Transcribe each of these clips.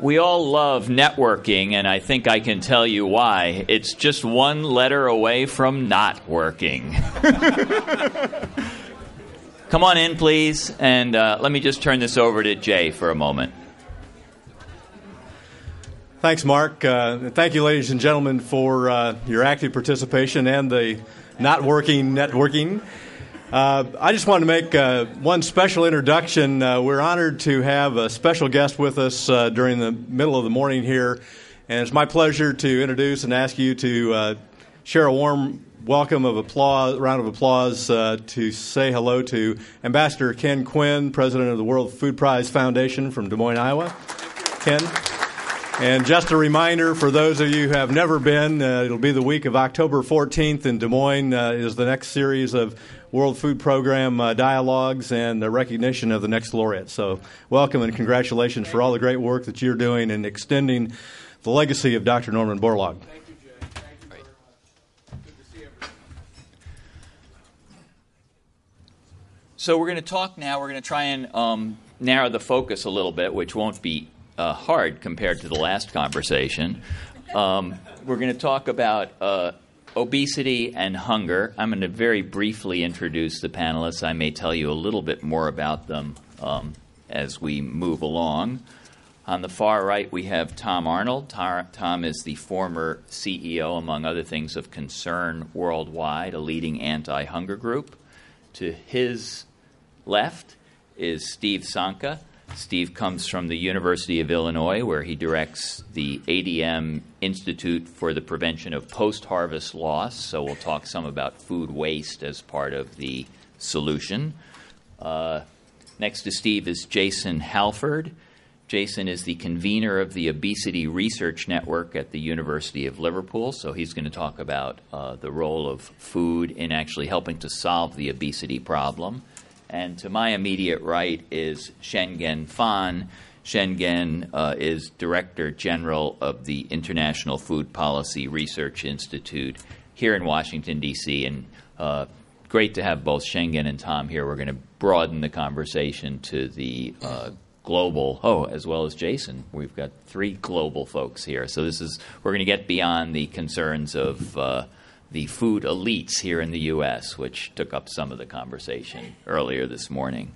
We all love networking, and I think I can tell you why. It's just one letter away from not working. Come on in, please, and uh, let me just turn this over to Jay for a moment. Thanks, Mark. Uh, thank you, ladies and gentlemen, for uh, your active participation and the not working networking. Uh, I just want to make uh, one special introduction. Uh, we're honored to have a special guest with us uh, during the middle of the morning here, and it's my pleasure to introduce and ask you to uh, share a warm welcome of applause, round of applause uh, to say hello to Ambassador Ken Quinn, President of the World Food Prize Foundation from Des Moines, Iowa. Ken. And just a reminder for those of you who have never been, it'll be the week of October 14th in Des Moines is the next series of World Food Program uh, dialogues and the recognition of the next laureate. So, welcome and congratulations for all the great work that you're doing in extending the legacy of Dr. Norman Borlaug. Thank you, Jay. Thank you very much. Good to see everyone. So, we're going to talk now. We're going to try and um, narrow the focus a little bit, which won't be uh, hard compared to the last conversation. Um, we're going to talk about uh, obesity and hunger. I'm going to very briefly introduce the panelists. I may tell you a little bit more about them um, as we move along. On the far right, we have Tom Arnold. Tom is the former CEO, among other things, of Concern Worldwide, a leading anti hunger group. To his left is Steve Sonka. Steve comes from the University of Illinois, where he directs the ADM Institute for the Prevention of Post Harvest Loss. So we'll talk some about food waste as part of the solution. Uh, next to Steve is Jason Halford. Jason is the convener of the Obesity Research Network at the University of Liverpool, so he's going to talk about uh, the role of food in actually helping to solve the obesity problem. And to my immediate right is Shenggen Fan. Shenggen uh, is Director General of the International Food Policy Research Institute here in Washington, D.C. And uh, great to have both Shenggen and Tom here. We're going to broaden the conversation to the uh, global, oh, as well as Jason. We've got three global folks here. So this is, we're going to get beyond the concerns of uh, the food elites here in the U.S., which took up some of the conversation earlier this morning.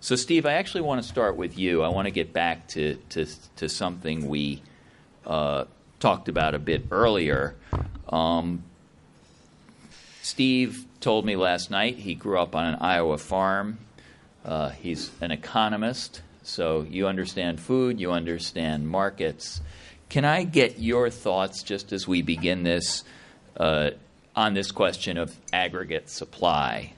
So, Steve, I actually want to start with you. I want to get back to, to, to something we uh, talked about a bit earlier. Um, Steve told me last night he grew up on an Iowa farm. Uh, he's an economist, so you understand food, you understand markets. Can I get your thoughts just as we begin this? Uh, on this question of aggregate supply.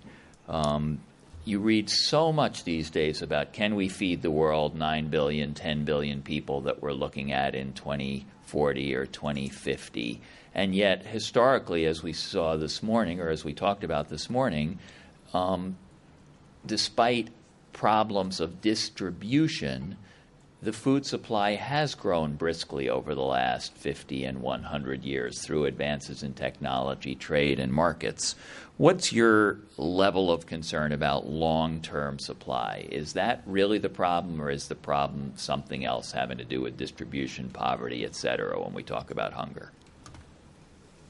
Um, you read so much these days about can we feed the world 9 billion, 10 billion people that we're looking at in 2040 or 2050. And yet, historically, as we saw this morning, or as we talked about this morning, um, despite problems of distribution, the food supply has grown briskly over the last 50 and 100 years through advances in technology, trade, and markets. What's your level of concern about long term supply? Is that really the problem, or is the problem something else having to do with distribution, poverty, et cetera, when we talk about hunger?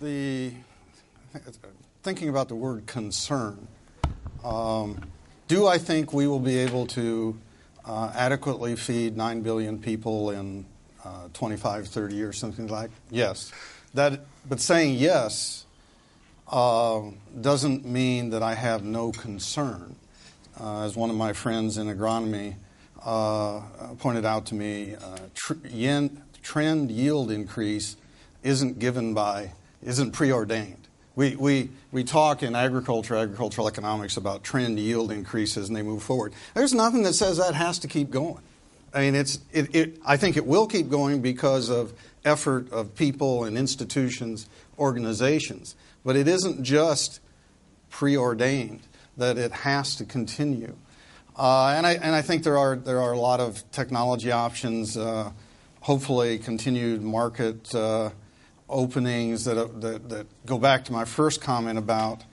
The, thinking about the word concern, um, do I think we will be able to uh, adequately feed 9 billion people in uh, 25, 30 years, something like Yes. That, but saying yes uh, doesn't mean that I have no concern. Uh, as one of my friends in agronomy uh, pointed out to me, uh, tr- yen, trend yield increase isn't given by, isn't preordained. We, we, we talk in agriculture, agricultural economics about trend yield increases and they move forward. There's nothing that says that has to keep going. I mean, it's, it, it, I think it will keep going because of effort of people and institutions, organizations. But it isn't just preordained that it has to continue. Uh, and, I, and I think there are, there are a lot of technology options, uh, hopefully, continued market. Uh, openings that, that, that go back to my first comment about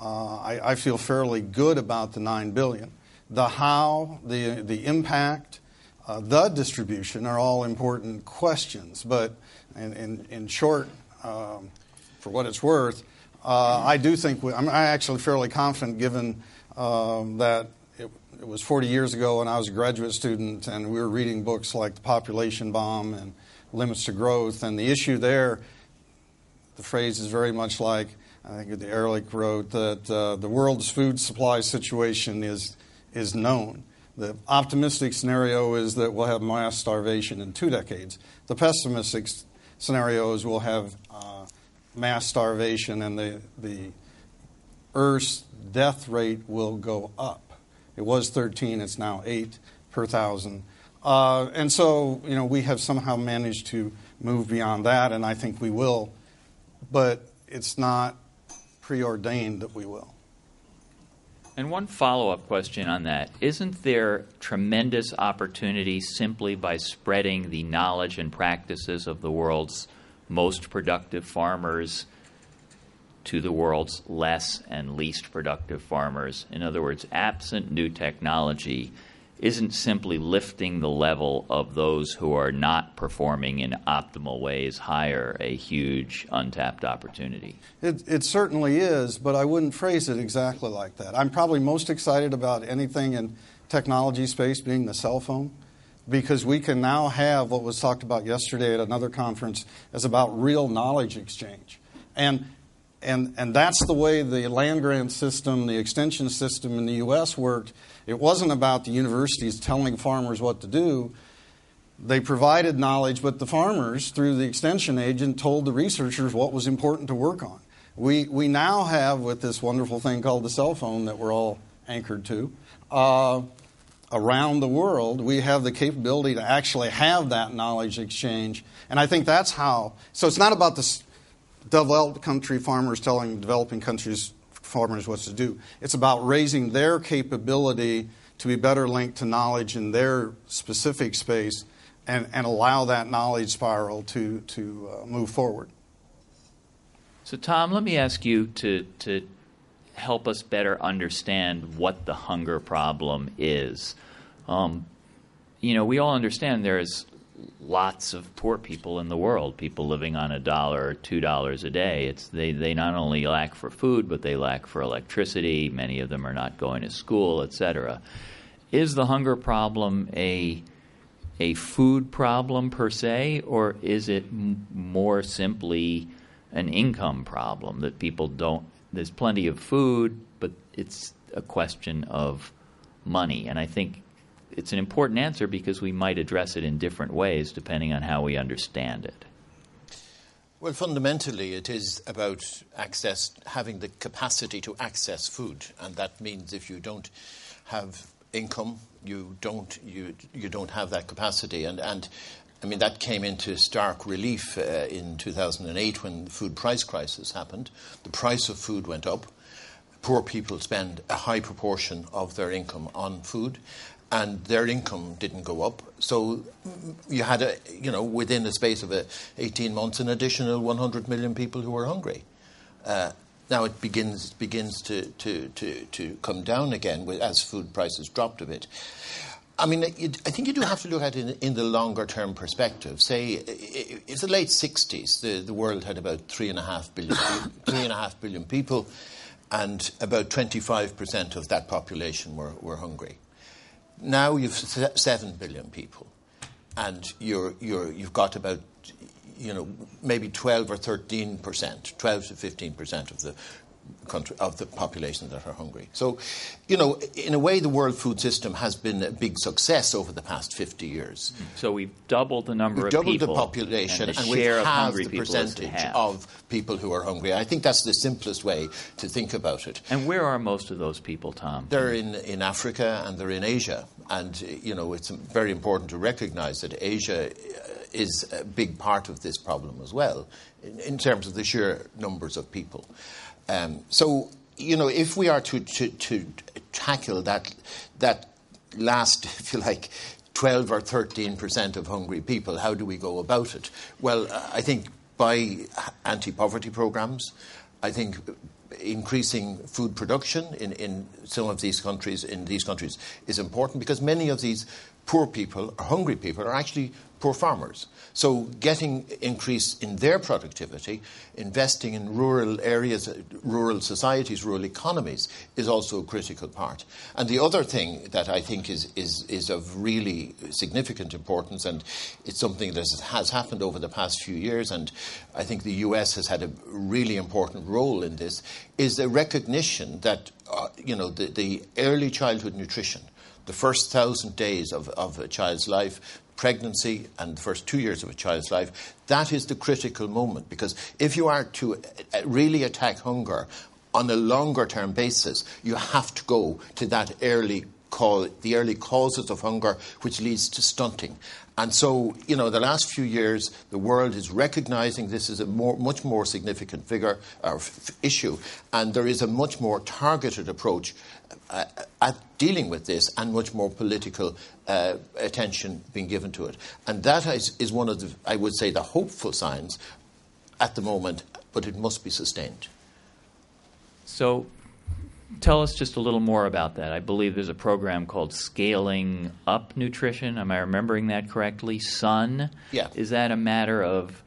uh, I, I, feel fairly good about the nine billion. The how, the the impact, uh, the distribution are all important questions. But in, in, in short, um, for what it's worth, uh, I do think we, I'm actually fairly confident given um, that it, it, was 40 years ago when I was a graduate student and we were reading books like The Population Bomb and Limits to Growth. And the issue there, the phrase is very much like I think the Ehrlich wrote that uh, the world's food supply situation is, is known. The optimistic scenario is that we'll have mass starvation in two decades. The pessimistic scenario is we'll have uh, mass starvation and the, the Earth's death rate will go up. It was 13, it's now 8 per thousand. Uh, and so, you know, we have somehow managed to move beyond that, and I think we will. But it's not preordained that we will. And one follow up question on that Isn't there tremendous opportunity simply by spreading the knowledge and practices of the world's most productive farmers to the world's less and least productive farmers? In other words, absent new technology, isn't simply lifting the level of those who are not performing in optimal ways higher a huge untapped opportunity? It, it, certainly is, but I wouldn't phrase it exactly like that. I'm probably most excited about anything in technology space being the cell phone because we can now have what was talked about yesterday at another conference as about real knowledge exchange. And and, and that's the way the land grant system, the extension system in the U.S. worked it wasn't about the universities telling farmers what to do. They provided knowledge, but the farmers, through the extension agent, told the researchers what was important to work on. We, we now have, with this wonderful thing called the cell phone that we're all anchored to, uh, around the world, we have the capability to actually have that knowledge exchange. And I think that's how. So it's not about the developed country farmers telling developing countries farmers what to do. It's about raising their capability to be better linked to knowledge in their specific space and, and allow that knowledge spiral to, to uh, move forward. So, Tom, let me ask you to, to help us better understand what the hunger problem is. Um, you know, we all understand there's lots of poor people in the world, people living on a dollar or two dollars a day. It's they, they not only lack for food, but they lack for electricity. Many of them are not going to school, etc. Is the hunger problem a a food problem per se, or is it m- more simply an income problem that people don't? There's plenty of food, but it's a question of money, and I think it's an important answer because we might address it in different ways depending on how we understand it. Well, fundamentally, it is about access, having the capacity to access food, and that means if you don't have income, you don't you you don't have that capacity, and and I mean that came into stark relief uh, in 2008 when the food price crisis happened. The price of food went up. Poor people spend a high proportion of their income on food, and their income didn't go up. So you had, a, you know, within the space of a 18 months, an additional 100 million people who were hungry. Uh, now it begins begins to, to, to, to come down again as food prices dropped a bit. I mean, I think you do have to look at it in, in, the longer term perspective. Say, it's the late 60s, the, the world had about three and a half billion, three and a half billion people, and about 25% of that population were, were hungry. Now you've seven billion people, and you're, you're, you've got about you know maybe 12 or 13 percent, 12 to 15 percent of the country of the population that are hungry. So, you know, in a way, the world food system has been a big success over the past 50 years. So we've doubled the number we've of doubled people, the population, and, the and we've halved the percentage of people who are hungry. I think that's the simplest way to think about it. And where are most of those people, Tom? They're in, in Africa and they're in Asia. And, you know, it's very important to recognize that Asia uh, is a big part of this problem as well, in, in terms of the sheer numbers of people. Um, so, you know, if we are to, to, to tackle that, that last, if you like, 12 or 13 percent of hungry people, how do we go about it? Well, I think by anti poverty programs, I think increasing food production in, in some of these countries in these countries is important because many of these poor people or hungry people are actually poor farmers. So, getting increase in their productivity, investing in rural areas, rural societies, rural economies is also a critical part. And the other thing that I think is, is, is of really significant importance, and it's something that has happened over the past few years, and I think the US has had a really important role in this, is the recognition that uh, you know the, the early childhood nutrition the first thousand days of, of a child's life, pregnancy and the first two years of a child's life, that is the critical moment. Because if you are to uh, really attack hunger on a longer term basis, you have to go to that early call, the early causes of hunger, which leads to stunting. And so, you know, the last few years, the world is recognizing this is a more, much more significant figure or f- issue, and there is a much more targeted approach uh, at dealing with this and much more political uh, attention being given to it. And that is, is one of the, I would say, the hopeful signs at the moment, but it must be sustained. So, tell us just a little more about that. I believe there's a program called Scaling Up Nutrition. Am I remembering that correctly? Sun? Yeah. Is that a matter of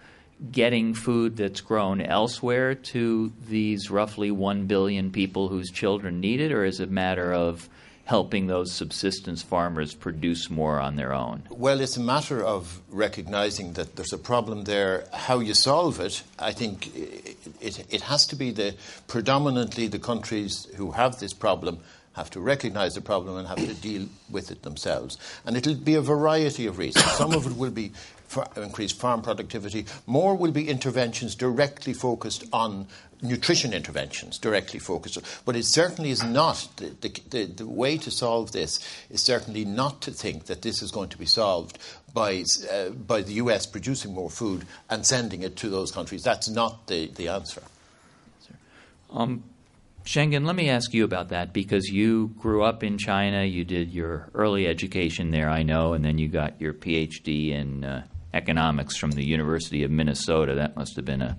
getting food that's grown elsewhere to these roughly 1 billion people whose children need it, or is it a matter of helping those subsistence farmers produce more on their own? Well, it's a matter of recognizing that there's a problem there. How you solve it, I think it, it, it has to be the predominantly the countries who have this problem have to recognize the problem and have to deal with it themselves. And it'll be a variety of reasons. Some of it will be for increased farm productivity. More will be interventions directly focused on nutrition interventions, directly focused. But it certainly is not the, the, the, the, way to solve this is certainly not to think that this is going to be solved by, uh, by the US producing more food and sending it to those countries. That's not the, the answer. Um, Shenggen, let me ask you about that because you grew up in China, you did your early education there, I know, and then you got your PhD in uh, economics from the University of Minnesota. That must have been a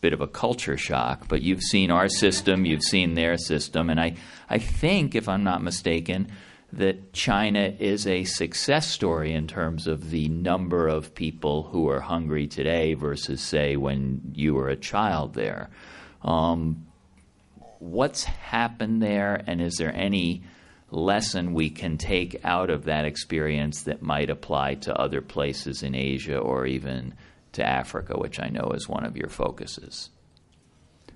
bit of a culture shock, but you've seen our system, you've seen their system, and I, I think, if I'm not mistaken, that China is a success story in terms of the number of people who are hungry today versus, say, when you were a child there. Um, what's happened there, and is there any lesson we can take out of that experience that might apply to other places in Asia or even to Africa, which I know is one of your focuses?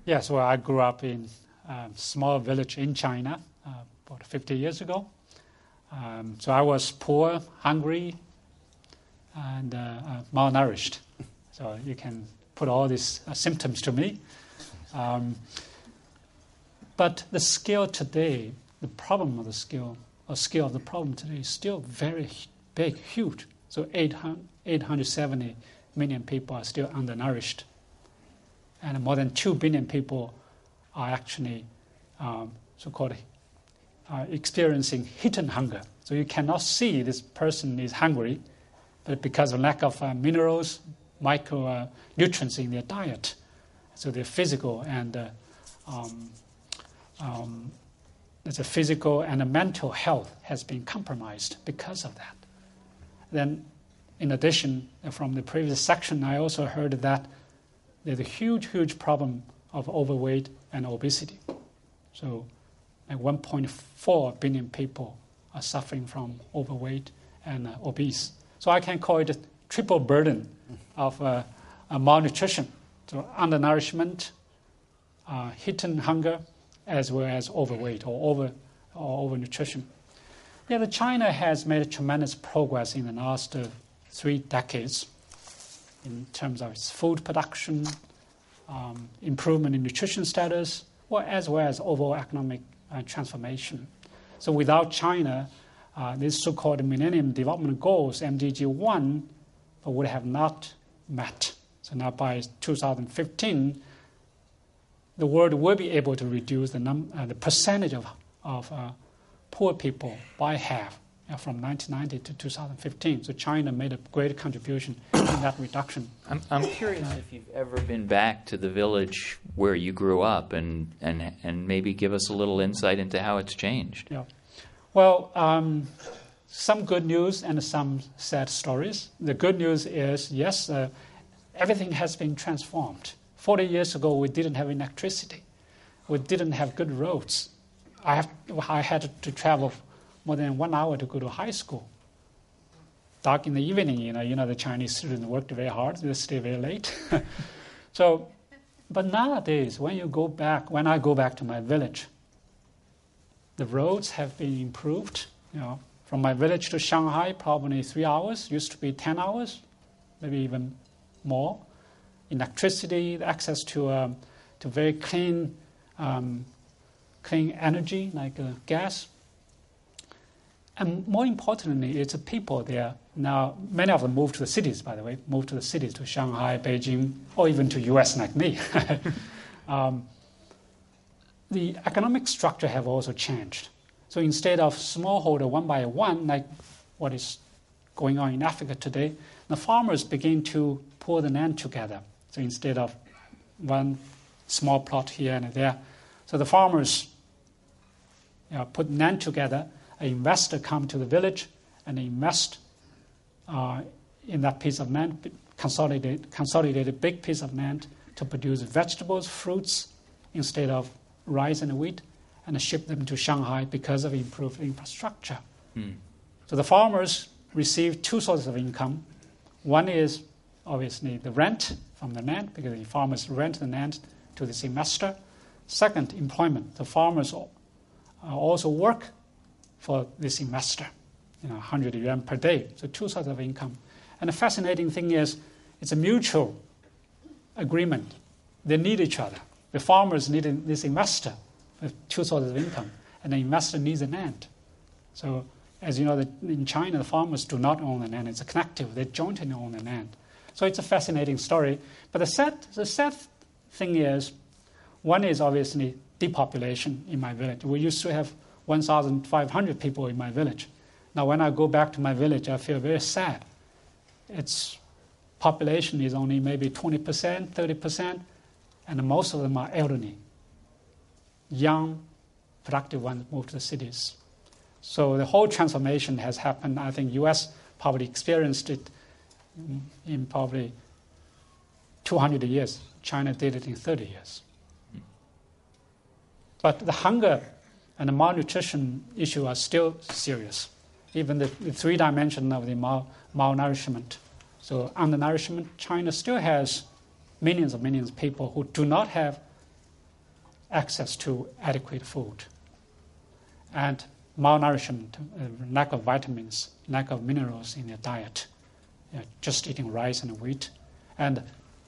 Yes, well, I grew up in a small village in China uh, about 50 years ago. Um, so I was poor, hungry, and uh, uh, malnourished. So you can put all these uh, symptoms to me. Um, but the scale today, the problem of the scale, or scale of the problem today is still very big, huge. So 800, 870 million people are still undernourished. And more than 2 billion people are actually um, so called uh, experiencing hidden hunger. So you cannot see this person is hungry, but because of lack of uh, minerals, micronutrients uh, in their diet, so their physical and uh, um, um, the physical and the mental health has been compromised because of that. Then, in addition, from the previous section, I also heard that there's a huge, huge problem of overweight and obesity. So, like 1.4 billion people are suffering from overweight and uh, obese. So, I can call it a triple burden of uh, malnutrition. So, undernourishment, uh, hidden hunger, as well as overweight or over or overnutrition. Yeah, China has made tremendous progress in the last uh, three decades in terms of its food production, um, improvement in nutrition status, well, as well as overall economic uh, transformation. So without China, uh, these so-called Millennium Development Goals, MDG 1, would have not met. So now by 2015, the world will be able to reduce the, num- uh, the percentage of, of uh, poor people by half uh, from 1990 to 2015. So China made a great contribution in that reduction. I'm, I'm curious if you've ever been back to the village where you grew up and, and, and maybe give us a little insight into how it's changed. Yeah. Well, um, some good news and some sad stories. The good news is yes, uh, everything has been transformed. 40 years ago, we didn't have electricity, we didn't have good roads. I, have, I had to travel more than one hour to go to high school. Dark in the evening, you know, you know the Chinese students worked very hard, they stay very late. so, but nowadays, when you go back, when I go back to my village, the roads have been improved. You know, from my village to Shanghai, probably three hours. Used to be ten hours, maybe even more. Electricity, access to um, to very clean um, clean energy like uh, gas. And more importantly, it's the people there. Now, many of them moved to the cities, by the way, moved to the cities, to Shanghai, Beijing, or even to US like me. um, the economic structure have also changed. So instead of smallholder one by one, like what is going on in Africa today, the farmers begin to pull the land together. So instead of one small plot here and there, so the farmers you know, put land together. An investor come to the village and invest uh, in that piece of land, consolidate, consolidate a big piece of land to produce vegetables, fruits instead of rice and wheat and ship them to Shanghai because of improved infrastructure. Mm. So the farmers receive two sources of income. One is obviously the rent from the land because the farmers rent the land to this investor. Second, employment. The farmers uh, also work for this investor, you know, 100 yuan per day. So two sources of income. And the fascinating thing is, it's a mutual agreement. They need each other. The farmers need this investor with two sources of income, and the investor needs the land. So, as you know, in China, the farmers do not own the land. It's a connective. They jointly own the land. So it's a fascinating story. But the sad, the sad thing is, one is obviously depopulation in my village. We used to have 1,500 people in my village. Now, when I go back to my village, I feel very sad. Its population is only maybe 20%, 30%, and most of them are elderly. Young, productive ones move to the cities. So the whole transformation has happened. I think U.S. probably experienced it in probably 200 years. China did it in 30 years. But the hunger and the malnutrition issue are still serious. Even the, the three dimension of the mal, malnourishment. So undernourishment, China still has millions and millions of people who do not have access to adequate food. And malnourishment, uh, lack of vitamins, lack of minerals in their diet, just eating rice and wheat. And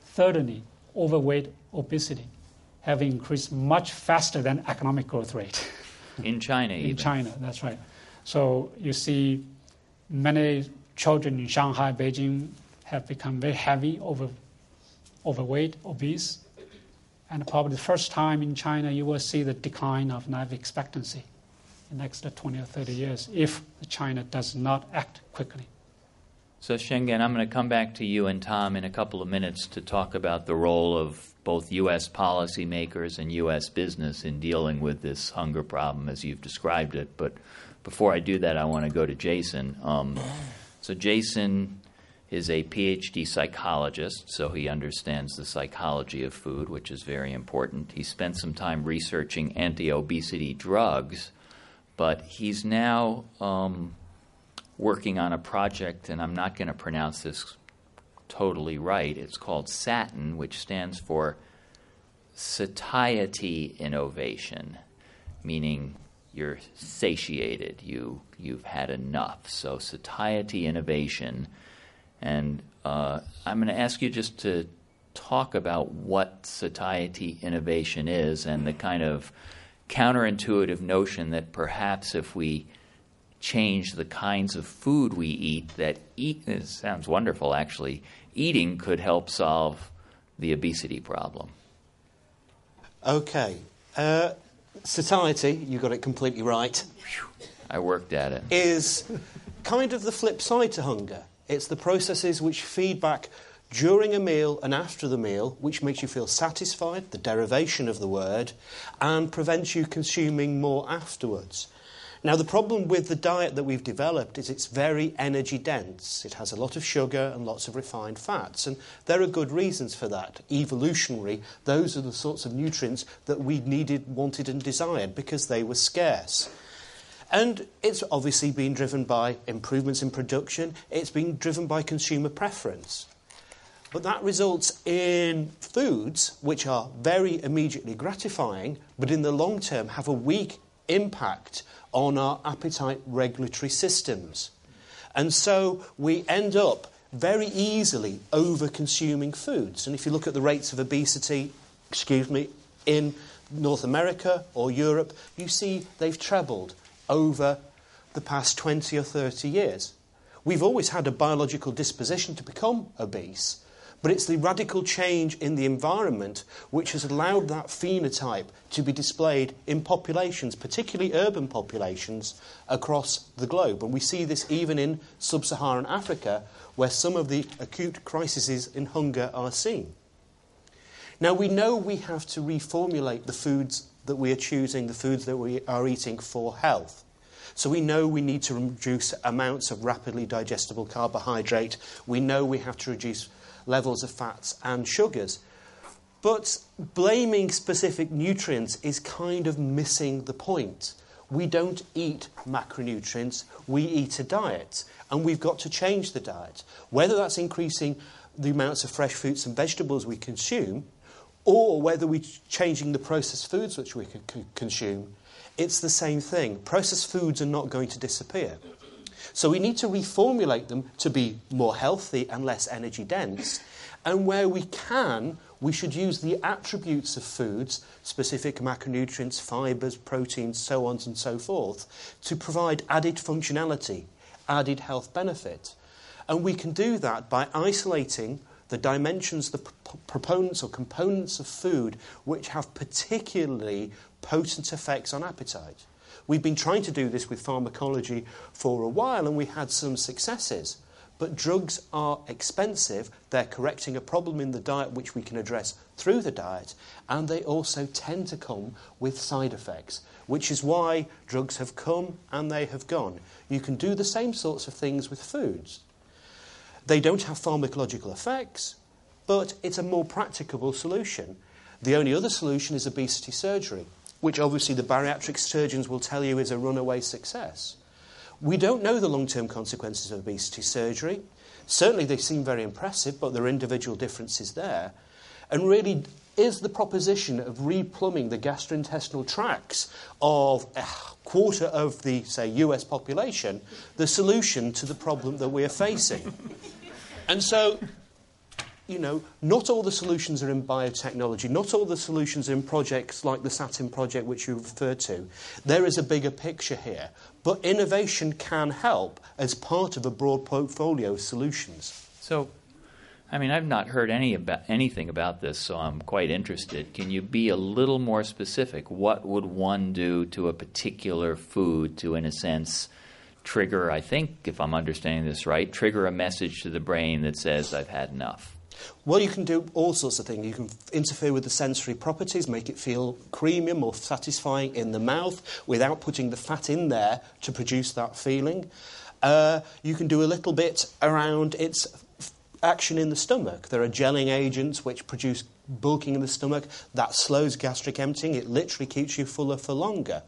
thirdly, overweight, obesity have increased much faster than economic growth rate. In China, in even. China, that's right. So you see, many children in Shanghai, Beijing have become very heavy, over, overweight, obese, and probably the first time in China you will see the decline of life expectancy in the next 20 or 30 years if China does not act quickly. So, Shenggen, I'm going to come back to you and Tom in a couple of minutes to talk about the role of both U.S. policymakers and U.S. business in dealing with this hunger problem as you've described it. But before I do that, I want to go to Jason. Um, so, Jason is a PhD psychologist, so he understands the psychology of food, which is very important. He spent some time researching anti obesity drugs, but he's now um, working on a project, and I'm not going to pronounce this totally right. It's called SATIN, which stands for Satiety Innovation, meaning you're satiated, you, you've had enough. So, satiety innovation. And uh, I'm going to ask you just to talk about what satiety innovation is and the kind of counterintuitive notion that perhaps if we change the kinds of food we eat that eat sounds wonderful actually eating could help solve the obesity problem. Okay. Uh, satiety you got it completely right i worked at it. is kind of the flip side to hunger. It's the processes which feed back during a meal and after the meal, which makes you feel satisfied, the derivation of the word, and prevents you consuming more afterwards. Now, the problem with the diet that we've developed is it's very energy dense. It has a lot of sugar and lots of refined fats, and there are good reasons for that. Evolutionary, those are the sorts of nutrients that we needed, wanted, and desired because they were scarce. And it's obviously been driven by improvements in production, it's been driven by consumer preference. But that results in foods which are very immediately gratifying, but in the long term have a weak impact on our appetite regulatory systems. And so we end up very easily over consuming foods. And if you look at the rates of obesity, excuse me, in North America or Europe, you see they've trebled over the past 20 or 30 years. We've always had a biological disposition to become obese, but it's the radical change in the environment which has allowed that phenotype to be displayed in populations, particularly urban populations, across the globe. And we see this even in sub Saharan Africa, where some of the acute crises in hunger are seen. Now, we know we have to reformulate the foods that we are choosing, the foods that we are eating for health. So we know we need to reduce amounts of rapidly digestible carbohydrate. We know we have to reduce levels of fats and sugars. But blaming specific nutrients is kind of missing the point. We don't eat macronutrients, we eat a diet. And we've got to change the diet. Whether that's increasing the amounts of fresh fruits and vegetables we consume, or whether we're changing the processed foods which we consume, it's the same thing. Processed foods are not going to disappear. So we need to reformulate them to be more healthy and less energy dense. And where we can, we should use the attributes of foods, specific macronutrients, fibres, proteins, so on and so forth, to provide added functionality, added health benefit. And we can do that by isolating the dimensions, the proponents or components of food which have particularly potent effects on appetite. We've been trying to do this with pharmacology for a while and we had some successes. But drugs are expensive, they're correcting a problem in the diet which we can address through the diet, and they also tend to come with side effects, which is why drugs have come and they have gone. You can do the same sorts of things with foods. They don't have pharmacological effects, but it's a more practicable solution. The only other solution is obesity surgery which obviously the bariatric surgeons will tell you is a runaway success. We don't know the long term consequences of obesity surgery. Certainly, they seem very impressive, but there are individual differences there. And really, is the proposition of replumbing the gastrointestinal tracts of a quarter of the, say, US population the solution to the problem that we are facing? And so you know, not all the solutions are in biotechnology, not all the solutions are in projects like the SATIN project, which you referred to. There is a bigger picture here. But innovation can help as part of a broad portfolio of solutions. So, I mean, I've not heard any about, anything about this, so I'm quite interested. Can you be a little more specific? What would one do to a particular food to, in a sense, trigger, I think, if I'm understanding this right, trigger a message to the brain that says, I've had enough? Well, you can do all sorts of things. You can interfere with the sensory properties, make it feel creamier, more satisfying in the mouth without putting the fat in there to produce that feeling. Uh, you can do a little bit around its action in the stomach. There are gelling agents which produce bulking in the stomach. That slows gastric emptying. It literally keeps you fuller for longer.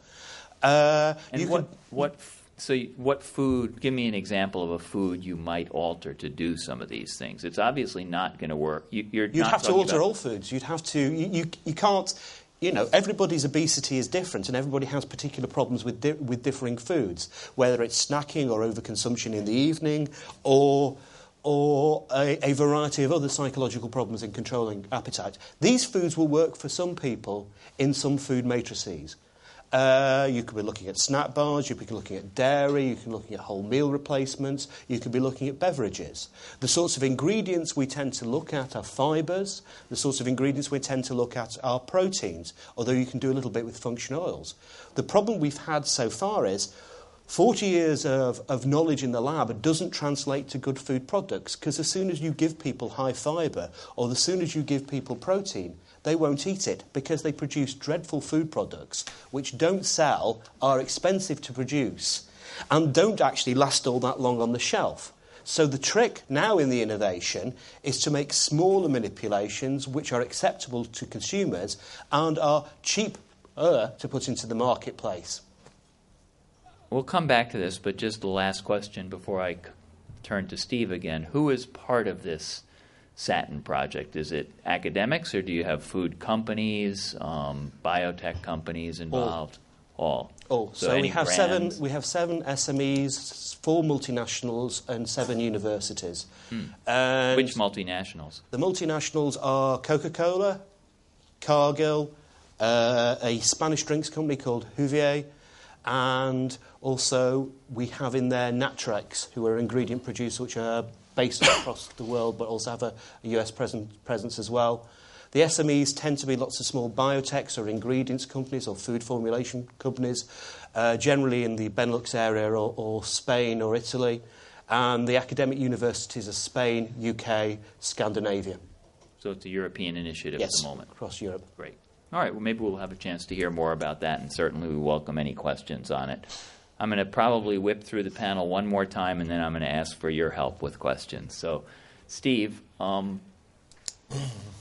Uh, and what, can, what so, what food? Give me an example of a food you might alter to do some of these things. It's obviously not going to work. You, would have to alter all foods. You'd have to. You, you, you, can't. You know, everybody's obesity is different, and everybody has particular problems with di- with differing foods, whether it's snacking or overconsumption in the evening, or or a, a, variety of other psychological problems in controlling appetite. These foods will work for some people in some food matrices. Uh, you could be looking at snack bars, you could be looking at dairy, you could be looking at whole meal replacements, you could be looking at beverages. The sorts of ingredients we tend to look at are fibres, the sorts of ingredients we tend to look at are proteins, although you can do a little bit with functional oils. The problem we've had so far is 40 years of, of knowledge in the lab doesn't translate to good food products because as soon as you give people high fibre or as soon as you give people protein, they won't eat it because they produce dreadful food products which don't sell, are expensive to produce, and don't actually last all that long on the shelf. So the trick now in the innovation is to make smaller manipulations which are acceptable to consumers and are cheaper to put into the marketplace. We'll come back to this, but just the last question before I turn to Steve again. Who is part of this Satin project? Is it academics, or do you have food companies, um, biotech companies involved? All. Oh, so, any we have seven. We have seven SMEs, four multinationals, and seven universities. And Which multinationals? the multinationals are Coca-Cola, Cargill, uh, a Spanish drinks company called Juver, and also we have in there Naturex, who are an ingredient producer which are based across the world, but also have a, a US present, presence as well. The SMEs tend to be lots of small biotechs or ingredients companies or food formulation companies, uh, generally in the Benelux area or, or Spain or Italy. And the academic universities are Spain, UK, Scandinavia. So it's a European initiative yes, at the moment. across Europe. Great. All right. Well, maybe we'll have a chance to hear more about that, and certainly we welcome any questions on it. I'm going to probably whip through the panel one more time, and then I'm going to ask for your help with questions. So, Steve, um,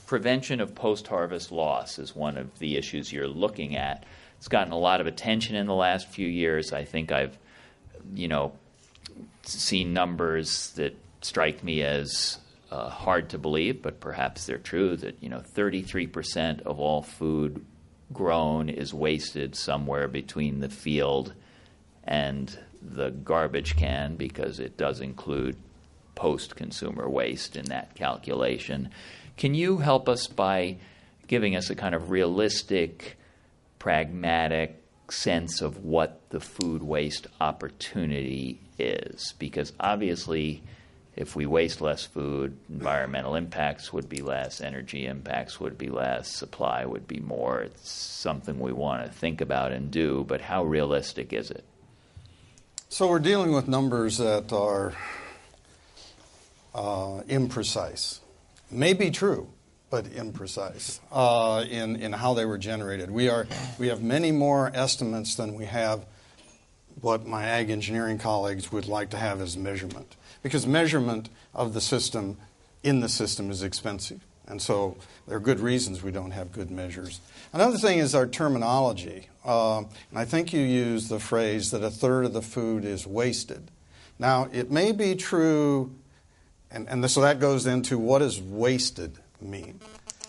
prevention of post-harvest loss is one of the issues you're looking at. It's gotten a lot of attention in the last few years. I think I've, you know, seen numbers that strike me as uh, hard to believe, but perhaps they're true. That you know, 33% of all food grown is wasted somewhere between the field and the garbage can because it does include post-consumer waste in that calculation. Can you help us by giving us a kind of realistic, pragmatic sense of what the food waste opportunity is? Because obviously, if we waste less food, environmental impacts would be less, energy impacts would be less, supply would be more. It's something we want to think about and do, but how realistic is it? So we're dealing with numbers that are uh, imprecise. May be true, but imprecise uh, in, in how they were generated. We, are, we have many more estimates than we have what my ag engineering colleagues would like to have as measurement. Because measurement of the system in the system is expensive. And so there are good reasons we don't have good measures. Another thing is our terminology. Uh, and I think you use the phrase that a third of the food is wasted. Now, it may be true, and, and so that goes into what does wasted mean?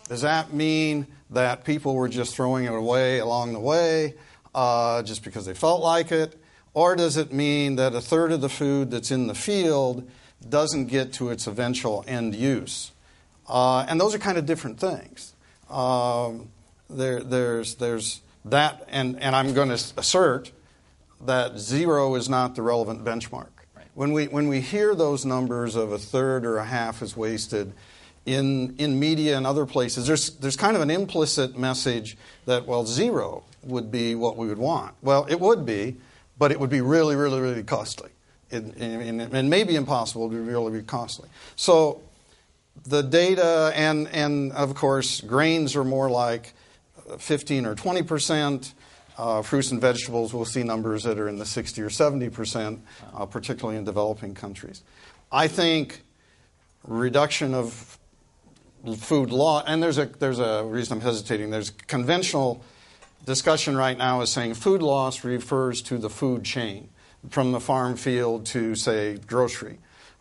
Does that mean that people were just throwing it away along the way uh, just because they felt like it? Or does it mean that a third of the food that's in the field doesn't get to its eventual end use? Uh, and those are kind of different things. Um, there, there's, there's that, and, and I'm going to assert that zero is not the relevant benchmark. When, we, when we hear those numbers of a third or a half is wasted in, in media and other places, there's, there's kind of an implicit message that, well, zero would be what we would want. Well, it would be, but it would be really, really, really costly. It, and it may be impossible to really be costly. So the data, and, and of course, grains are more like 15 or 20 percent. Uh, fruits and vegetables, we'll see numbers that are in the 60 or 70 percent, uh, particularly in developing countries. I think reduction of food law, and there's a, there's a reason I'm hesitating, there's conventional discussion right now is saying food loss refers to the food chain, from the farm field to, say, grocery.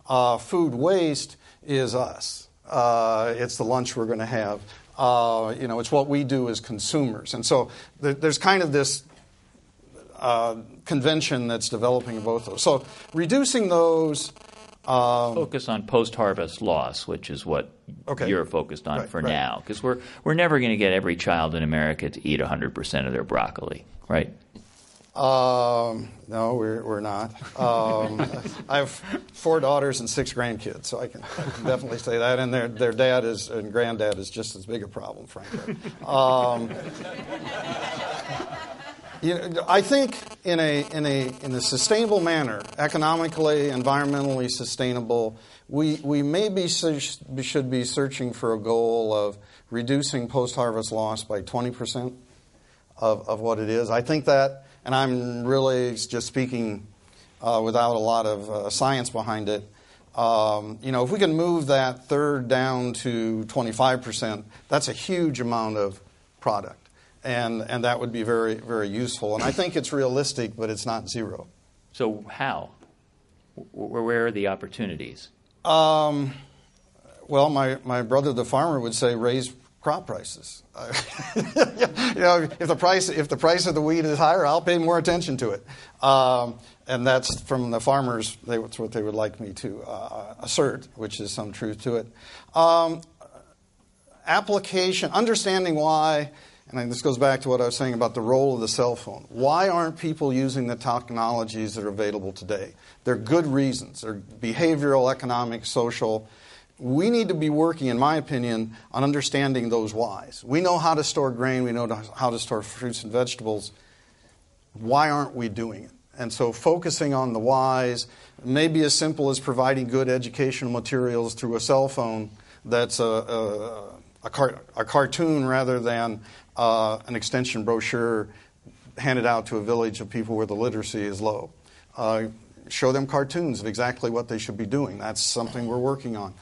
Uh, food waste is us. Uh, it's the lunch we're going to have. Uh, you know, it's what we do as consumers. And so there, there's kind of this uh, convention that's developing both those. So reducing those. Um, Focus on post-harvest loss, which is what Okay. you're focused on Right, for right. now, because we're we're never going to get every child in America to eat 100% of their broccoli, right? Um, no, we're, we're not. Um, I have four daughters and six grandkids, so I can, I can definitely say that. And their, their dad is and granddad is just as big a problem, frankly. Um, You know, I think in a, in, a, in a sustainable manner, economically, environmentally sustainable, we, we maybe should be searching for a goal of reducing post harvest loss by 20% of, of what it is. I think that, and I'm really just speaking uh, without a lot of uh, science behind it. Um, you know, if we can move that third down to 25%, that's a huge amount of product. And, and that would be very, very useful. And I think it's realistic, but it's not zero. So, how? Where, where are the opportunities? Um, well, my, my brother, the farmer, would say raise crop prices. you know, if the price if the price of the wheat is higher, I'll pay more attention to it. Um, and that's from the farmers. They, that's what they would like me to uh, assert, which is some truth to it. Um, application, understanding why. And this goes back to what I was saying about the role of the cell phone. Why aren't people using the technologies that are available today? There are good reasons. They're behavioral, economic, social we need to be working, in my opinion, on understanding those whys. We know how to store grain, we know how to store fruits and vegetables. Why aren't we doing it? And so, focusing on the whys may be as simple as providing good educational materials through a cell phone that's a, a, a, car, a cartoon rather than uh, an extension brochure handed out to a village of people where the literacy is low. Uh, show them cartoons of exactly what they should be doing. That's something we're working on.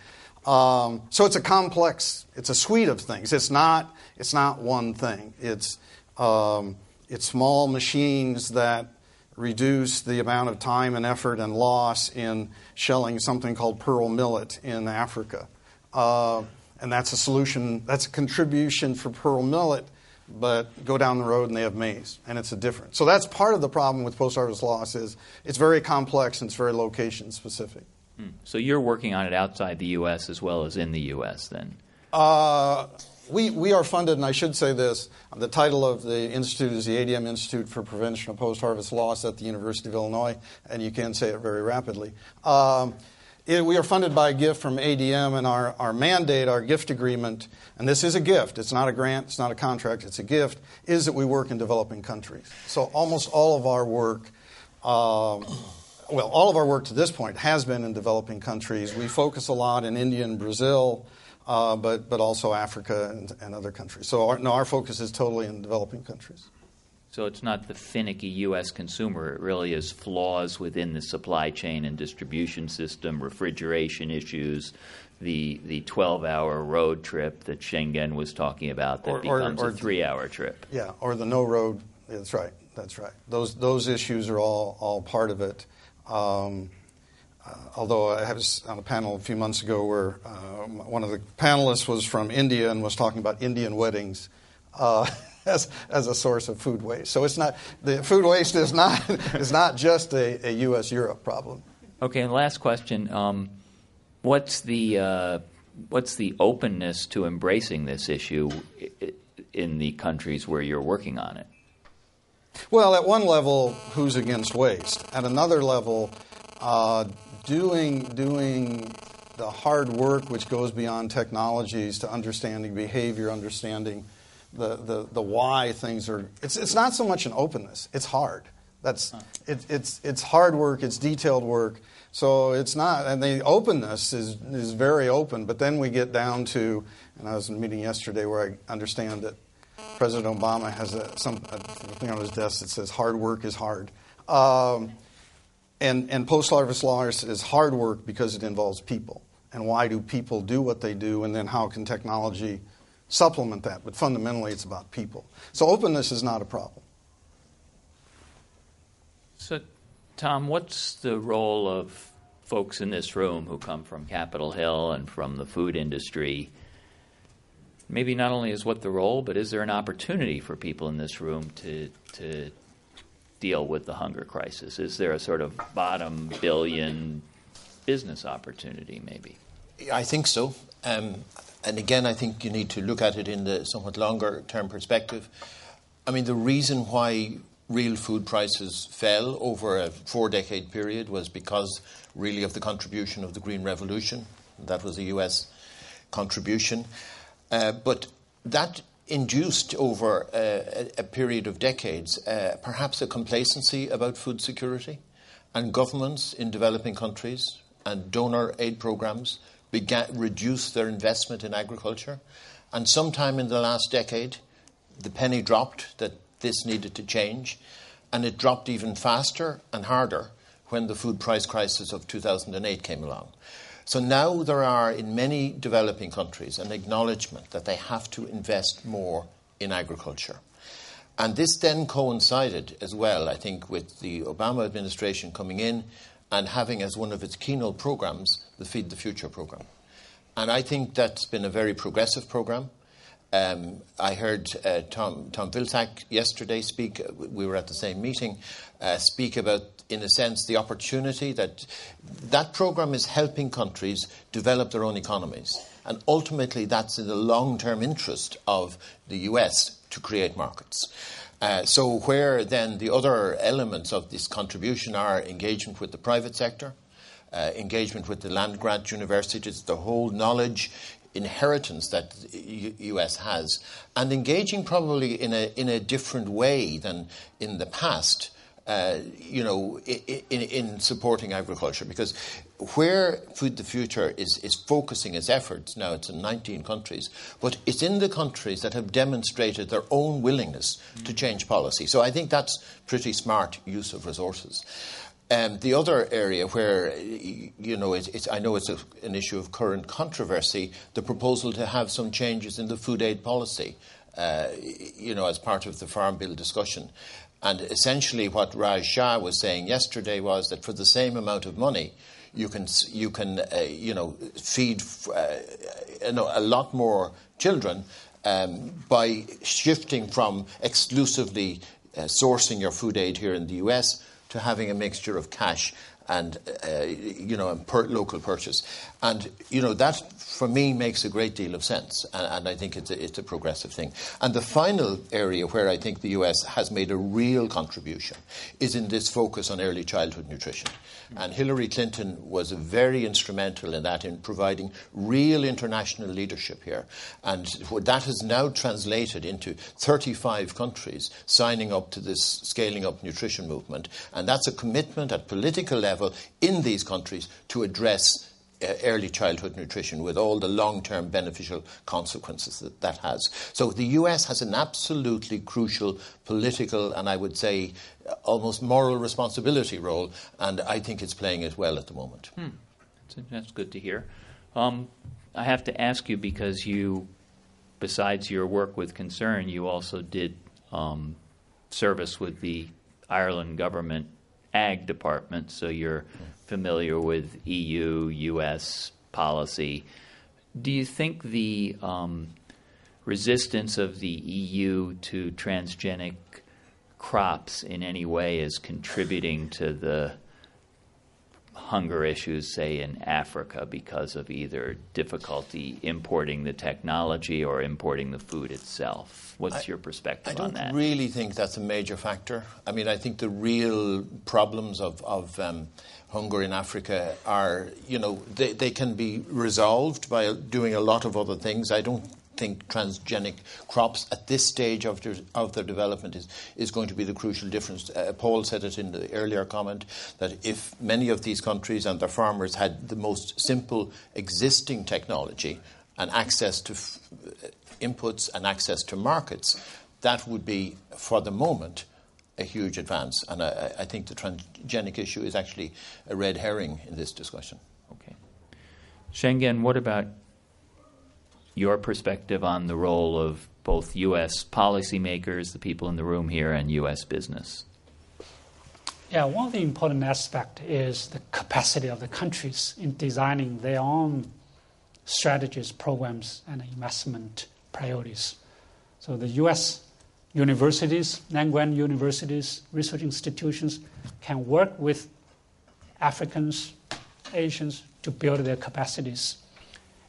Um, so it's a complex, it's a suite of things. It's not, it's not one thing. It's, um, it's small machines that reduce the amount of time and effort and loss in shelling something called pearl millet in Africa. Uh, and that's a solution, that's a contribution for pearl millet, but go down the road and they have maize, and it's a difference. So that's part of the problem with post-harvest loss is it's very complex and it's very location specific. Hmm. So you're working on it outside the U.S. as well as in the U.S. then? Uh, we, we are funded, and I should say this the title of the institute is the ADM Institute for Prevention of Post Harvest Loss at the University of Illinois, and you can say it very rapidly. Um, it, we are funded by a gift from ADM, and our, our mandate, our gift agreement, and this is a gift, it's not a grant, it's not a contract, it's a gift, is that we work in developing countries. So almost all of our work. Um, well, all of our work to this point has been in developing countries. We focus a lot in India and Brazil, uh, but, but also Africa and, and other countries. So our, no, our focus is totally in developing countries. So it's not the finicky U.S. consumer. It really is flaws within the supply chain and distribution system, refrigeration issues, the the 12-hour road trip that Shenggen was talking about that or, becomes or, or, a three-hour trip. Yeah, or the no road. That's right. That's right. Those those issues are all all part of it. Um, uh, although I was on a panel a few months ago where uh, one of the panelists was from India and was talking about Indian weddings uh, as, as a source of food waste. So it's not the food waste is not is not just a, a U.S. Europe problem. Okay, and last question: um, What's the uh, what's the openness to embracing this issue in the countries where you're working on it? Well, at one level, who's against waste? At another level, uh, doing doing the hard work which goes beyond technologies to understanding behavior, understanding the, the, the why things are. It's, it's not so much an openness, it's hard. That's, it, it's, it's hard work, it's detailed work. So it's not, and the openness is, is very open, but then we get down to, and I was in a meeting yesterday where I understand that President Obama has a, some, a thing on his desk that says hard work is hard. Um, and and post harvest loss is hard work because it involves people. And why do people do what they do? And then how can technology supplement that? But fundamentally, it's about people. So openness is not a problem. So, Tom, what's the role of folks in this room who come from Capitol Hill and from the food industry? Maybe not only is what the role, but is there an opportunity for people in this room to to deal with the hunger crisis? Is there a sort of bottom billion business opportunity, maybe? I think so. Um, and again, I think you need to look at it in the somewhat longer term perspective. I mean, the reason why real food prices fell over a four decade period was because, really, of the contribution of the Green Revolution. That was a US contribution. Uh, but that induced over a, a period of decades uh, perhaps a complacency about food security, and governments in developing countries and donor aid programs began reduce their investment in agriculture. And sometime in the last decade, the penny dropped that this needed to change, and it dropped even faster and harder when the food price crisis of 2008 came along. So now there are, in many developing countries, an acknowledgement that they have to invest more in agriculture. And this then coincided as well, I think, with the Obama administration coming in and having as one of its keynote programs the Feed the Future program. And I think that's been a very progressive program. Um, I heard uh, Tom, Tom Vilsack yesterday speak, we were at the same meeting, uh, speak about, in a sense, the opportunity that that program is helping countries develop their own economies. And ultimately, that's in the long term interest of the US to create markets. Uh, so, where then the other elements of this contribution are engagement with the private sector, uh, engagement with the land grant universities, the whole knowledge inheritance that the US has, and engaging probably in a, in a different way than in the past. Uh, you know, in, in, supporting agriculture, because where Feed the Future is, is focusing its efforts now, it's in 19 countries, but it's in the countries that have demonstrated their own willingness mm. to change policy. So I think that's pretty smart use of resources. Um, the other area where, you know, it's, it's, I know it's a, an issue of current controversy, the proposal to have some changes in the food aid policy, uh, you know, as part of the Farm Bill discussion. And essentially, what Raj Shah was saying yesterday was that for the same amount of money, you can, you can uh, you know, feed uh, you know, a lot more children um, by shifting from exclusively uh, sourcing your food aid here in the US to having a mixture of cash and uh, you know per local purchase, and you know that for me makes a great deal of sense, and, and I think it's a, it's a progressive thing. And the final area where I think the US has made a real contribution is in this focus on early childhood nutrition. And Hillary Clinton was very instrumental in that, in providing real international leadership here. And that has now translated into 35 countries signing up to this scaling up nutrition movement. And that's a commitment at political level in these countries to address early childhood nutrition with all the long term beneficial consequences that that has. So the US has an absolutely crucial political and I would say almost moral responsibility role, and I think it's playing it well at the moment. Hmm. That's good to hear. Um, I have to ask you because you, besides your work with Concern, you also did um, service with the Ireland government ag department, so you're familiar with EU, US policy. Do you think the um, resistance of the EU to transgenic crops in any way is contributing to the hunger issues, say, in Africa because of either difficulty importing the technology or importing the food itself? What's I, your perspective on that? I don't really think that's a major factor. I mean, I think the real problems of, of um, hunger in Africa are, you know, they, they can be resolved by doing a lot of other things. I don't think transgenic crops at this stage of their, of their development is, is going to be the crucial difference. Uh, Paul said it in the earlier comment that if many of these countries and their farmers had the most simple existing technology and access to f- inputs and access to markets, that would be, for the moment, a huge advance. And I, I think the transgenic issue is actually a red herring in this discussion. Okay. Shenggen, what about your perspective on the role of both U.S. policymakers, the people in the room here, and U.S. business. Yeah, one of the important aspects is the capacity of the countries in designing their own strategies, programs, and investment priorities. So the U.S. universities, land-grant universities, research institutions can work with Africans, Asians to build their capacities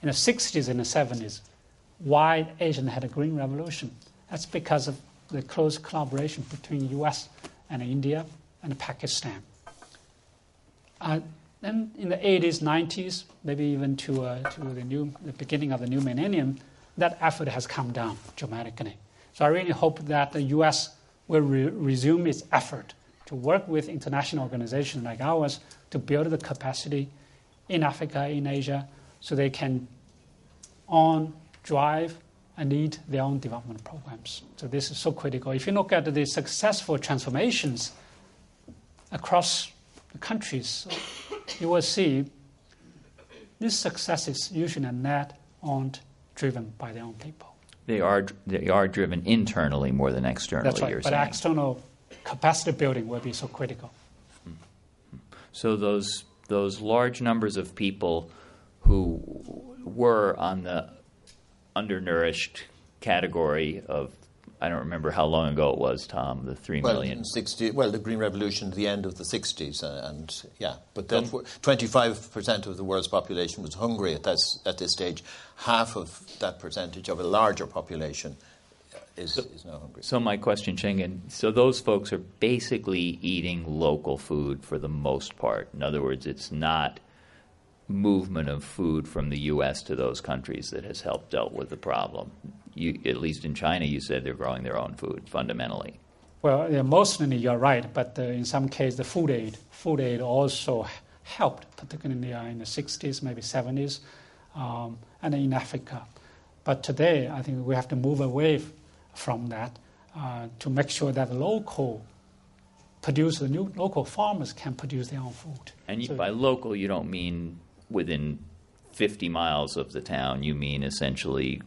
in the 60s and the 70s, why Asia had a green revolution? That's because of the close collaboration between the US and India and Pakistan. Uh, then in the 80s, 90s, maybe even to, uh, to the, new, the beginning of the new millennium, that effort has come down dramatically. So I really hope that the U.S. will re- resume its effort to work with international organizations like ours to build the capacity in Africa, in Asia, so they can on drive and lead their own development programs. So this is so critical. If you look at the successful transformations across the countries, you will see these successes usually are not driven by their own people. They are they are driven internally more than externally. That's right. But saying. external capacity building will be so critical. So those those large numbers of people who were on the undernourished category of I don't remember how long ago it was, Tom, the three Well, million. in 60, well, the Green Revolution the end of the 60s, uh, and yeah, but then 25% of the world's population was hungry at this, at this stage. Half of that percentage of a larger population is, is now hungry. So my question, Shenggen, so those folks are basically eating local food for the most part. In other words, it's not movement of food from the U.S. to those countries that has helped dealt with the problem. You, at least in China, you said they're growing their own food fundamentally. Well, yeah, mostly you're right, but uh, in some cases, the food aid, food aid also helped, particularly uh, in the 60s, maybe 70s, um, and in Africa. But today, I think we have to move away from that uh, to make sure that local producers, new local farmers can produce their own food. And So- by local, you don't mean within 50 miles of the town. You mean essentially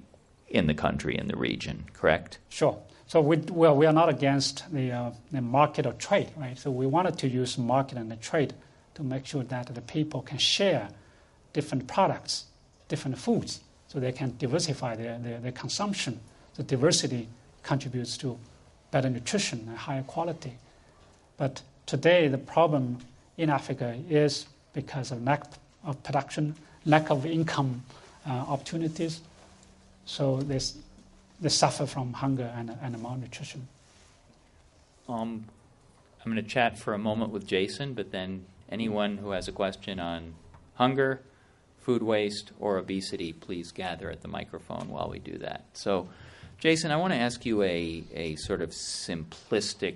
in the country, in the region, correct? Sure. So we, well, we are not against the, uh, the market or trade, right? So we wanted to use market and the trade to make sure that the people can share different products, different foods, so they can diversify their, their, their consumption. The diversity contributes to better nutrition and higher quality. But today, the problem in Africa is because of lack of production, lack of income uh, opportunities. So they, suffer from hunger and, and malnutrition. Um, I'm going to chat for a moment with Jason, but then anyone who has a question on hunger, food waste, or obesity, please gather at the microphone while we do that. So, Jason, I want to ask you a, a sort of simplistic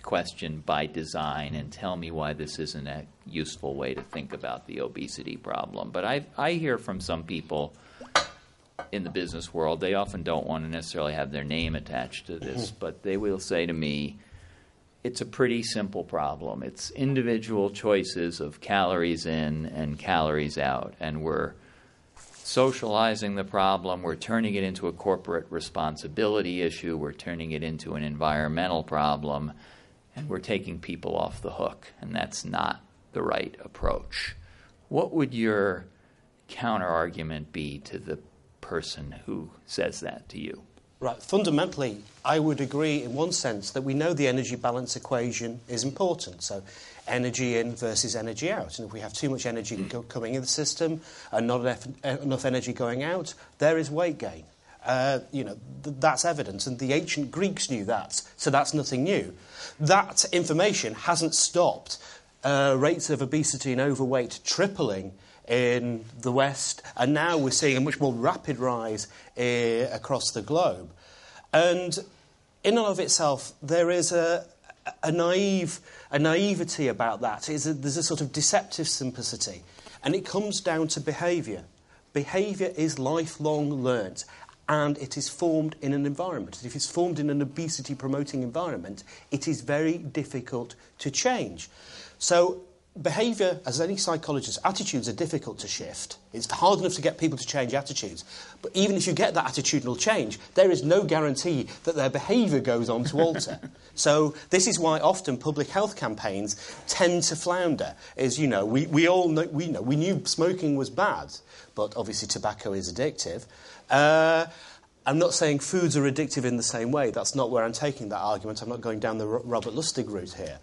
question by design and tell me why this isn't a useful way to think about the obesity problem. But I, I hear from some people in the business world, they often don't want to necessarily have their name attached to this, mm-hmm. but they will say to me, it's a pretty simple problem. It's individual choices of calories in and calories out, and we're socializing the problem. We're turning it into a corporate responsibility issue. We're turning it into an environmental problem, and we're taking people off the hook, and that's not the right approach. What would your counter argument be to the person who says that to you? Right. Fundamentally, I would agree in one sense that we know the energy balance equation is important. So, energy in versus energy out. And if we have too much energy go- coming in the system and not enough, enough energy going out, there is weight gain. Uh, you know, th- that's evidence, and the ancient Greeks knew that, so that's nothing new. That information hasn't stopped uh, rates of obesity and overweight tripling in the West, and now we're seeing a much more rapid rise uh, across the globe. And in and of itself, there is a, a naive, a naivety about that. a, there's a sort of deceptive simplicity, and it comes down to behaviour. Behaviour is lifelong learnt, and it is formed in an environment. If it's formed in an obesity-promoting environment, it is very difficult to change. So behaviour, as any psychologist, attitudes are difficult to shift. It's hard enough to get people to change attitudes. But even if you get that attitudinal change, there is no guarantee that their behaviour goes on to alter. so this is why often public health campaigns tend to flounder. Is you know we, we all know we know we knew smoking was bad, but obviously tobacco is addictive. Uh, I'm not saying foods are addictive in the same way. That's not where I'm taking that argument. I'm not going down the Robert Lustig route here.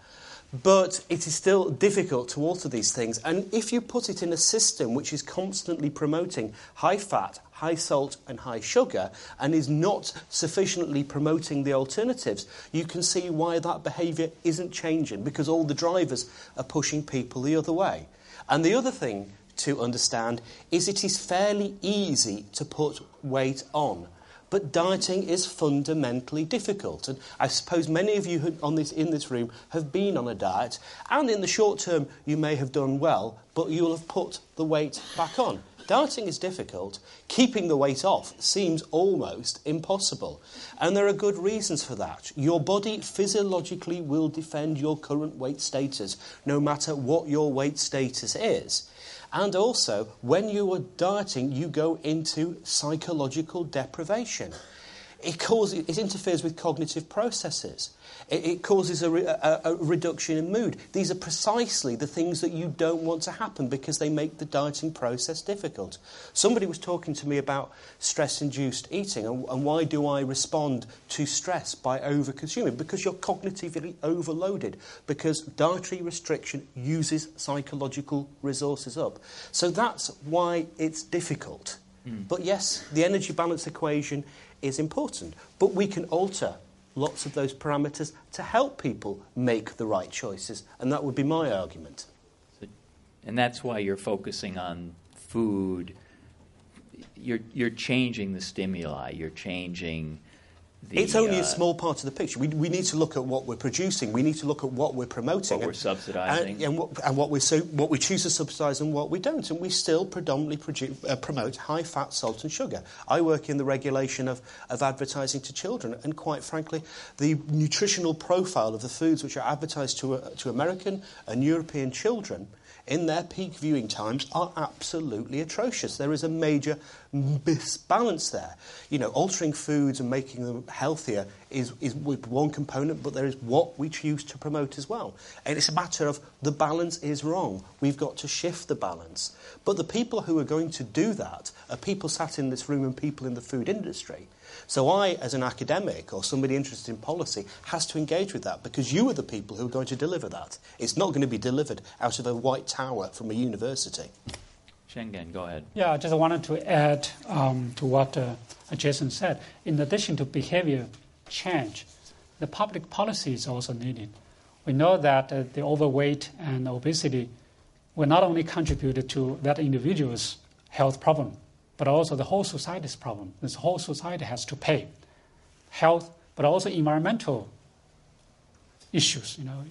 But it is still difficult to alter these things. And if you put it in a system which is constantly promoting high fat, high salt, and high sugar, and is not sufficiently promoting the alternatives, you can see why that behaviour isn't changing because all the drivers are pushing people the other way. And the other thing to understand is it is fairly easy to put weight on. But dieting is fundamentally difficult. And I suppose many of you on this, in this room have been on a diet, and in the short term, you may have done well, but you will have put the weight back on. Dieting is difficult. Keeping the weight off seems almost impossible. And there are good reasons for that. Your body physiologically will defend your current weight status, no matter what your weight status is. And also, when you are dieting, you go into psychological deprivation. It, causes, it interferes with cognitive processes. It, it causes a, re, a, a, reduction in mood. These are precisely the things that you don't want to happen because they make the dieting process difficult. Somebody was talking to me about stress induced eating and, and why do I respond to stress by over consuming? Because you're cognitively overloaded, because dietary restriction uses psychological resources up. So that's why it's difficult. Mm. But yes, the energy balance equation is important. But we can alter lots of those parameters to help people make the right choices. And that would be my argument. And that's why you're focusing on food. You're, you're changing the stimuli, you're changing the, it's only uh, a small part of the picture. We, we need to look at what we're producing. We need to look at what we're promoting. What we're subsidising. And, and, what, and what, we so, what we choose to subsidise and what we don't. And we still predominantly produce, uh, promote high fat, salt, and sugar. I work in the regulation of, of advertising to children. And quite frankly, the nutritional profile of the foods which are advertised to, uh, to American and European children in their peak viewing times are absolutely atrocious. There is a major misbalance there. You know, altering foods and making them healthier is, is one component, but there is what we choose to promote as well. And it's a matter of the balance is wrong. We've got to shift the balance. But the people who are going to do that are people sat in this room and people in the food industry. So I, as an academic or somebody interested in policy, has to engage with that because you are the people who are going to deliver that. It's not going to be delivered out of a white tower from a university. Shenggen, go ahead. Yeah, I just wanted to add um, to what uh, Jason said. In addition to behavior change, the public policy is also needed. We know that uh, the overweight and obesity will not only contribute to that individual's health problem, but also the whole society's problem. This whole society has to pay health, but also environmental issues. You know,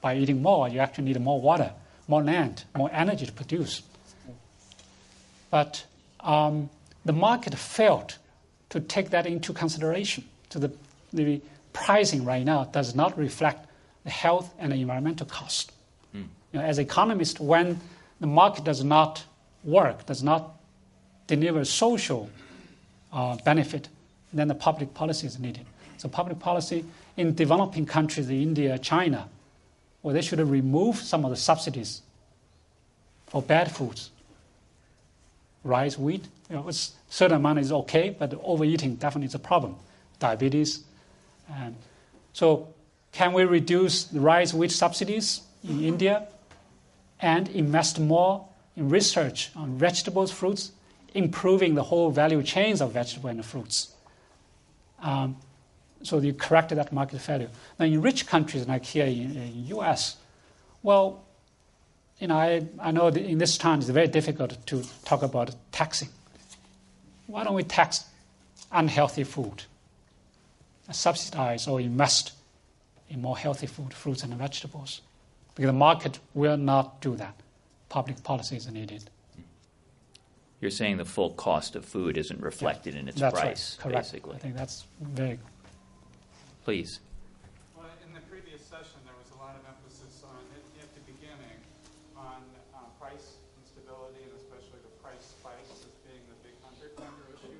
by eating more, you actually need more water, more land, more energy to produce. But um, the market failed to take that into consideration. So the, the pricing right now does not reflect the health and the environmental cost. Mm. You know, as economists, when the market does not work, does not deliver social uh, benefit, then the public policy is needed. So public policy in developing countries, India, China, well, they should remove some of the subsidies for bad foods. Rice, wheat, you know, a certain amount is okay, but overeating definitely is a problem. Diabetes. And so can we reduce the rice, wheat subsidies in India and invest more in research on vegetables, fruits, improving the whole value chains of vegetables and fruits. Um, so you correct that market failure. Now, in rich countries like here in the U.S., well, you know, I, I know in this time it's very difficult to talk about taxing. Why don't we tax unhealthy food, subsidize or invest in more healthy food, fruits and vegetables? Because the market will not do that. Public policy is needed you're saying the full cost of food isn't reflected yeah, in its that's price, right. Correct. basically. I think that's very. Please. Well, in the previous session, there was a lot of emphasis on, at, the beginning, on uh, price instability and especially the price spikes as being the big under, under issue,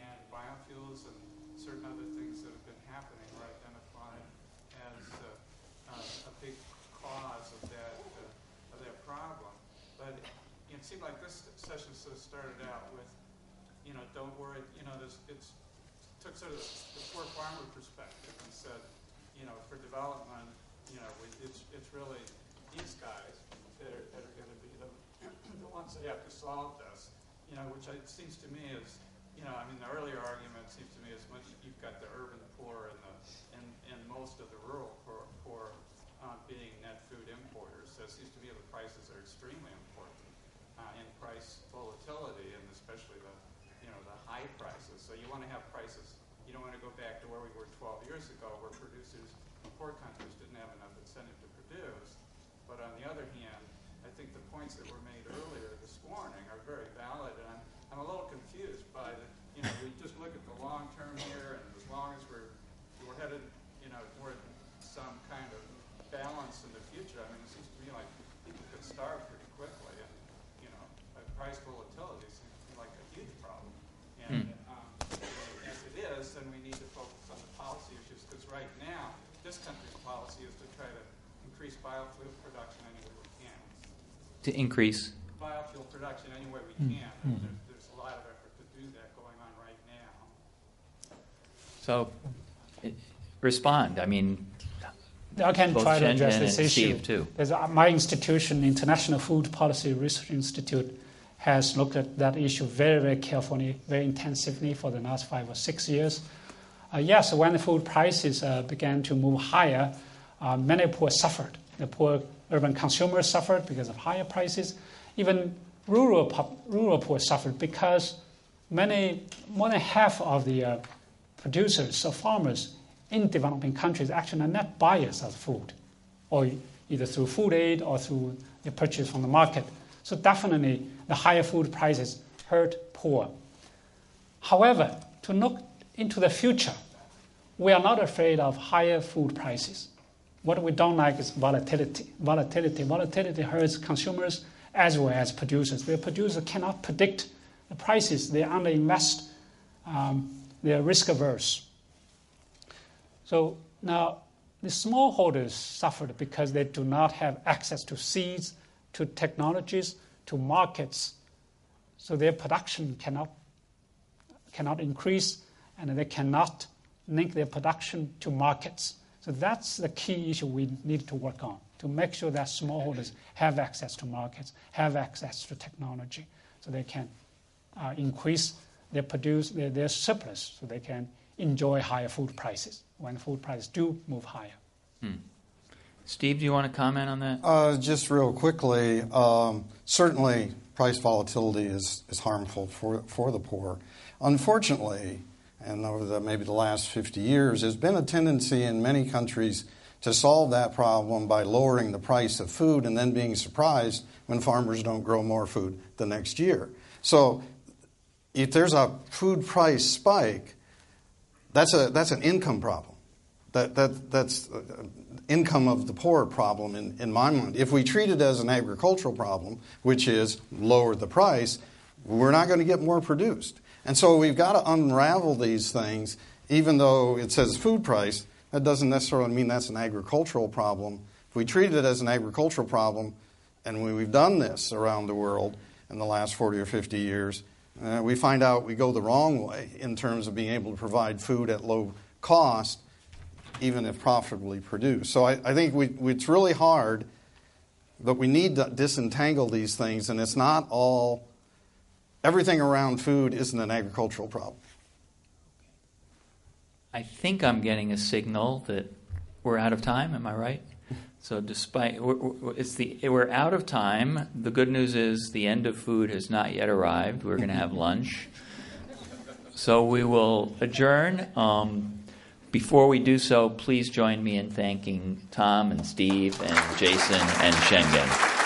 and biofuels and certain other things that have been happening were identified as uh, uh, a big cause of that uh, of that problem. But it seemed like this session sort of started out with, you know, don't worry, you know, there's, it's took sort of the poor farmer perspective and said, you know, for development, you know, it's it's really these guys that are, that are going to be the, the ones that have to solve this, you know, which it seems to me is, you know, I mean, the earlier argument seems to me as much you've got the urban poor and the and, and most of the rural poor, poor uh, being net food importers. So it seems to me the prices are extremely important uh, in So you want to have prices. You don't want to go back to where we were 12 years ago, where producers in poor countries didn't have enough incentive to produce. But on the other hand, I think the points that were made earlier this morning are very valid, and I'm, I'm a little confused by the, you know, we just look at the long term here, and as long as we're, we're headed, you know, toward some kind of balance in the future, I mean, it seems to me like people could starve pretty quickly, and, you know, uh, price volatility seems to be like a huge problem. And um, as it is, then we need to focus on the policy issues, because right now, this country's policy is to try to increase biofuel production any way we can. To increase. Biofuel production any way we can. And there's, there's a lot of effort to do that going on right now. So, i- respond. I mean, I can Both try to address and this issue. Steve, too. There's a, my institution, the International Food Policy Research Institute, has looked at that issue very, very carefully, very intensively for the last five or six years. Uh, yes, when the food prices uh, began to move higher, uh, many poor suffered. The poor urban consumers suffered because of higher prices. Even rural, rural poor suffered because many, more than half of the uh, producers or farmers in developing countries actually are net buyers of food, or either through food aid or through the purchase from the market. So definitely the higher food prices hurt poor. However, to look into the future, we are not afraid of higher food prices. What we don't like is volatility. Volatility. Volatility hurts consumers as well as producers. The producers cannot predict the prices. They underinvest. Um, they are risk averse. So now the smallholders suffered because they do not have access to seeds, to technologies, to markets. So their production cannot, cannot increase and they cannot link their production to markets. So that's the key issue we need to work on to make sure that smallholders have access to markets, have access to technology, so they can uh, increase their produce their, their surplus, so they can enjoy higher food prices when food prices do move higher. Steve, do you want to comment on that? Uh, just real quickly, um, certainly price volatility is, is harmful for, for the poor. Unfortunately, and over the, maybe the last 50 years, there's been a tendency in many countries to solve that problem by lowering the price of food and then being surprised when farmers don't grow more food the next year. So if there's a food price spike, that's, a, that's an income problem. That, that, that's uh, income of the poor problem in, in my mind. If we treat it as an agricultural problem, which is lower the price, we're not going to get more produced. And so we've got to unravel these things, even though it says food price, that doesn't necessarily mean that's an agricultural problem. If we treat it as an agricultural problem, and we, we've done this around the world in the last 40 or 50 years, uh, we find out we go the wrong way in terms of being able to provide food at low cost, even if profitably produced. So I, I think we, it's really hard, but we need to disentangle these things, and it's not all, everything around food isn't an agricultural problem. I think I'm getting a signal that we're out of time. Am I right? So, despite we're, it's the we're out of time. The good news is the end of food has not yet arrived. We're going to have lunch. So we will adjourn. Um, before we do so, please join me in thanking Tom and Steve and Jason and Shenggen.